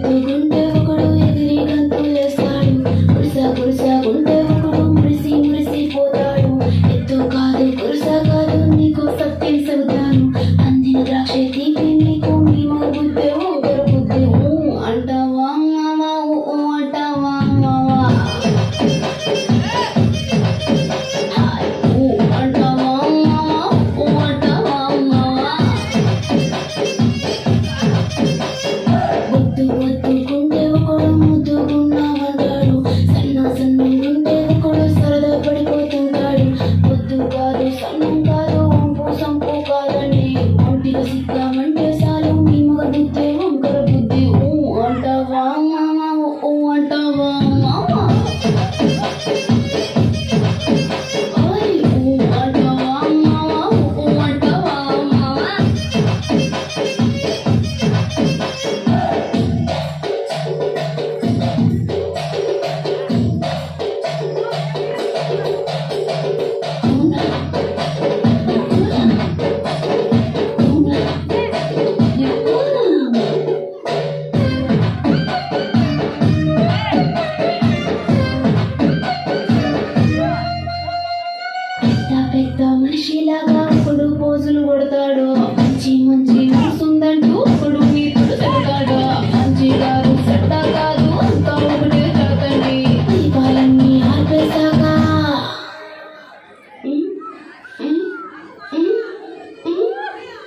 Thank you. పోజులు కొడతాడు? మంచి మంచి ఉందంటూ కొడుకుని చెబుతాడు మంచి కాదు చెడ్డ కాదు అంతా ఒకటే చదవండి దీపాలన్నీ ఆపేశాక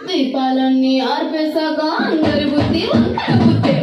దీపాలన్నీ ఆర్పేశాక అందరి బుద్ధి బుద్ధి.